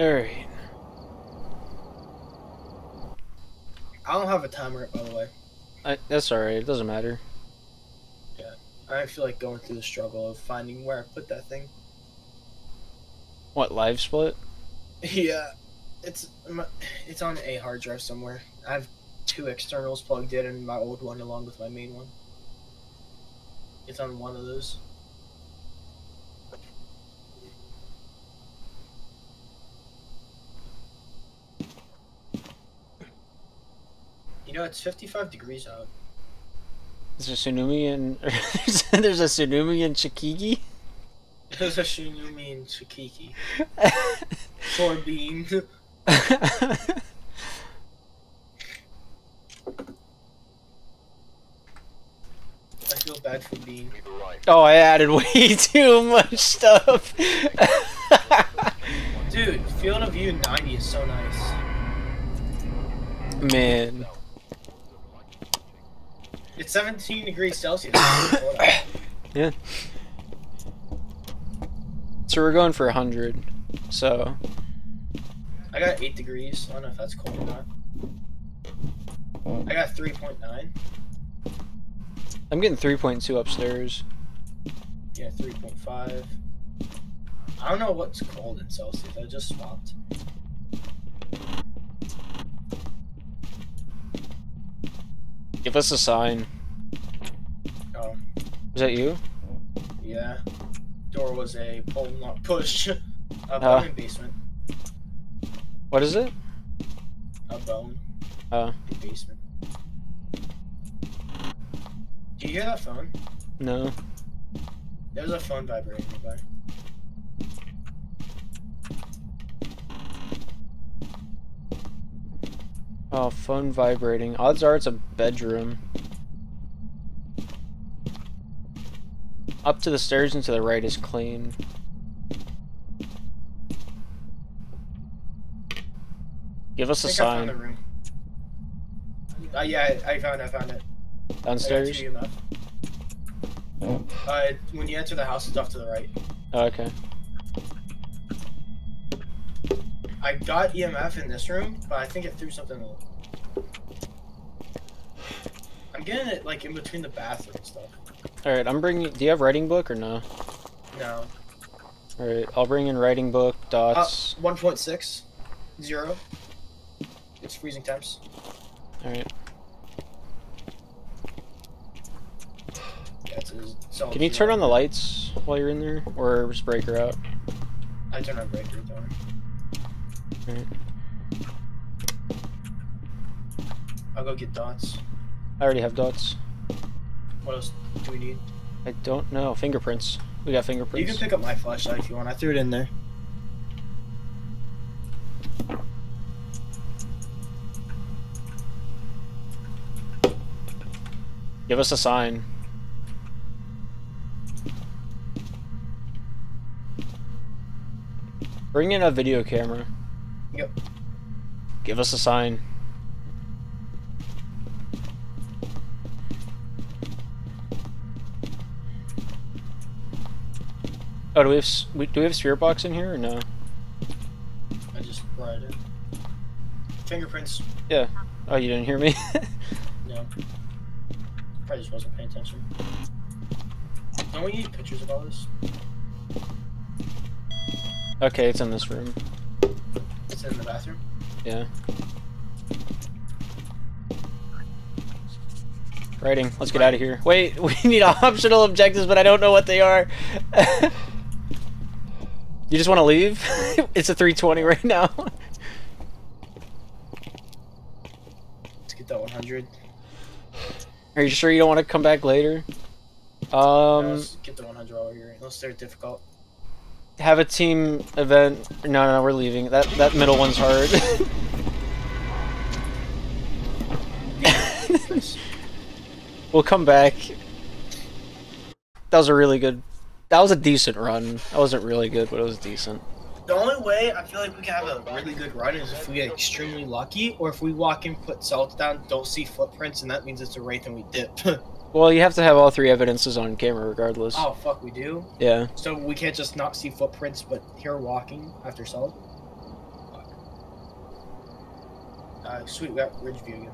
Alright. I don't have a timer, by the way. I, That's alright, it doesn't matter. Yeah, I feel like going through the struggle of finding where I put that thing. What, LiveSplit? Yeah, it's it's on a hard drive somewhere. I have two externals plugged in and my old one along with my main one. It's on one of those. It's 55 degrees out. There's a tsunami in. There's a tsunami in Chikiki? There's a tsunami in Chikiki. Soybean. I feel bad for Bean. oh, I added way too much stuff. Dude, field of view 90 is so nice. Man. It's 17 degrees Celsius. yeah. So we're going for 100. So. I got 8 degrees. I don't know if that's cold or not. I got 3.9. I'm getting 3.2 upstairs. Yeah, 3.5. I don't know what's cold in Celsius. I just swapped. Give us a sign. Oh. Is that you? Yeah. Door was a pull, not push. A bone Uh. in basement. What is it? A bone Oh, in basement. Do you hear that phone? no. There's a phone vibrating nearby. Oh, phone vibrating. Odds are it's a bedroom. Up to the stairs and to the right is clean. Give us a think I sign. room. Uh, yeah, I, I found it. I found it. Downstairs? Uh, when you enter the house, it's off to the right. Oh, okay. I got EMF in this room, but I think it threw something. I'm getting it like in between the bathroom and stuff. Alright, I'm bringing. Do you have writing book or no? No. Alright, I'll bring in writing book, Uh, dots. 1.6. Zero. It's freezing temps. Alright. Yeah, it's a solid Can you turn on the lights while you're in there? Or just break her out? I turn on breaker, don't Alright. I'll go get dots. I already have dots. What else do we need? I don't know. Fingerprints. We got fingerprints. You can pick up my flashlight if you want. I threw it in there. Give us a sign. Bring in a video camera. Yep. Give us a sign. Oh, do we have do we have spirit box in here or no? I just brought it. Fingerprints. Yeah. Oh, you didn't hear me. No. Probably just wasn't paying attention. Don't we need pictures of all this? okay, it's in this room. It's in the bathroom. Yeah. Writing. Let's get out of here. Wait, we need optional objectives, but I don't know what they are. you just want to leave? it's a 320 right now. Let's get that 100. Are you sure you don't want to come back later? Um, Let's get the 100 while we're here. Unless they're difficult. Have a team event. No, no, we're leaving. That that middle one's hard. We'll come back. That was a really good. That was a decent run. That wasn't really good, but it was decent. The only way I feel like we can have a really good run is if we get extremely lucky, or if we walk in, put salt down, don't see footprints, and that means it's a wraith and we dip. Well, you have to have all three evidences on camera regardless. Oh, fuck, we do? Yeah. So we can't just not see footprints, but hear walking after salt? Fuck. Uh, sweet, we got Ridgeview again.